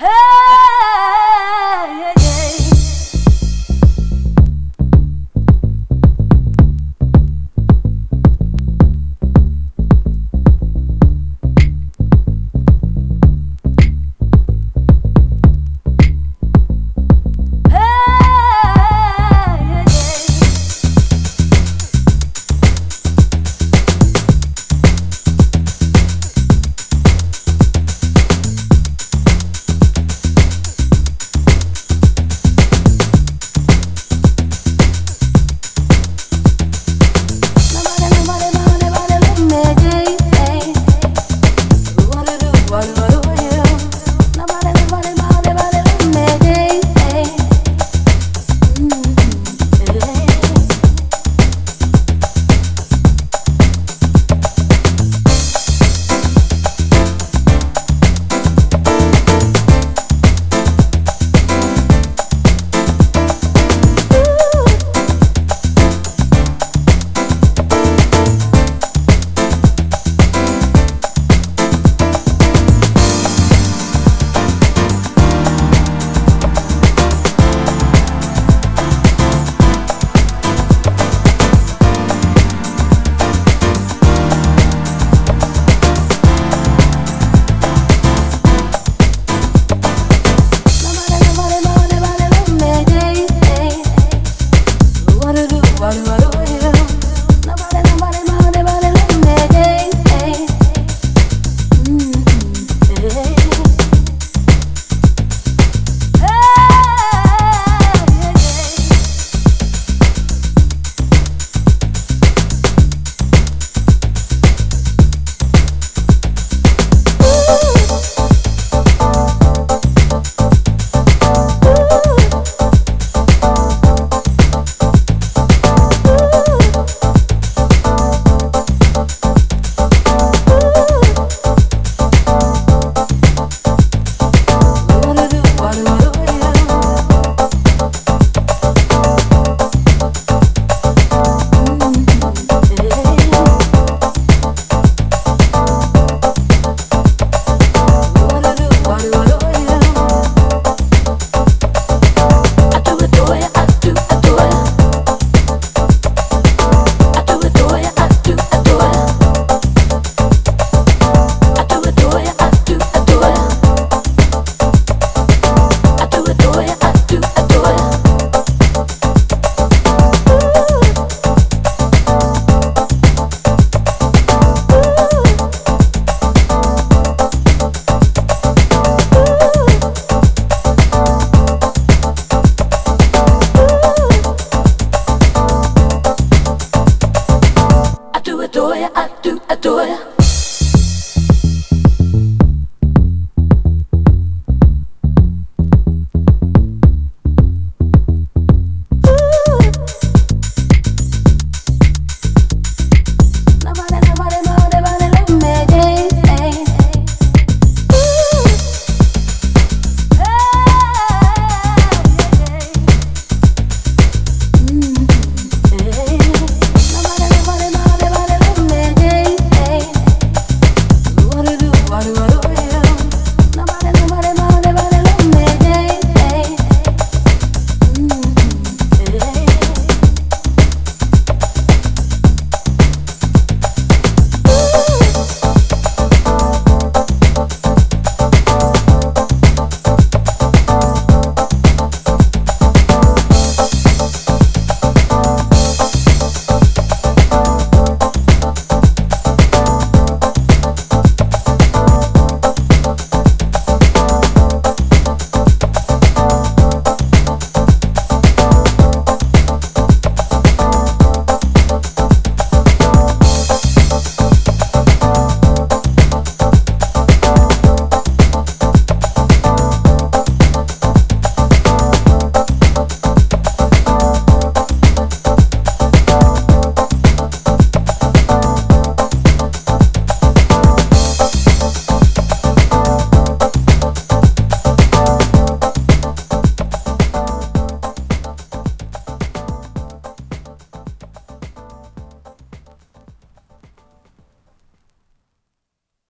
Hey! How do I